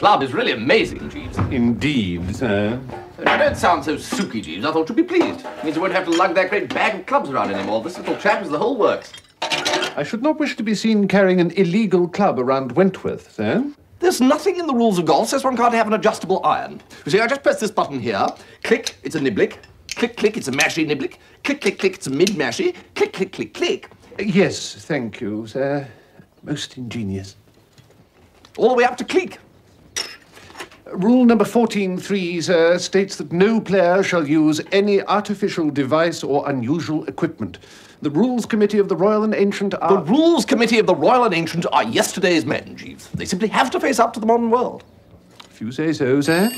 club is really amazing, Jeeves. Indeed, sir. Now, don't sound so sooky, Jeeves. I thought you'd be pleased. It means you won't have to lug that great bag of clubs around anymore. This little chap is the whole works. I should not wish to be seen carrying an illegal club around Wentworth, sir. There's nothing in the rules of golf says one can't have an adjustable iron. You see, I just press this button here. Click, it's a niblick. Click, click, it's a mashy niblick. Click, click, click, it's a mid-mashy. Click, click, click, click. Yes, thank you, sir. Most ingenious. All the way up to click. Rule number 14.3, sir, states that no player shall use any artificial device or unusual equipment. The Rules Committee of the Royal and Ancient are... The Rules Committee of the Royal and Ancient are yesterday's men, Jeeves. They simply have to face up to the modern world. If you say so, sir.